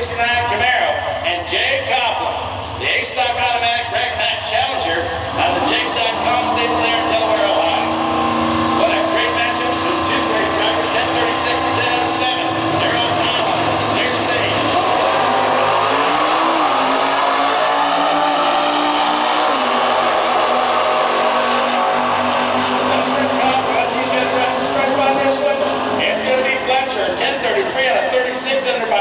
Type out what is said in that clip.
69 Camaro, and Jeg Coughlin. The A-Stock Automatic Brake Pack Challenger out of the JEGS.com State there in Delaware, Ohio. What a great matchup to the Two great drivers, 1036 and 1007. They're on Palma, near stage. Fletcher, 1033 out of 36 under by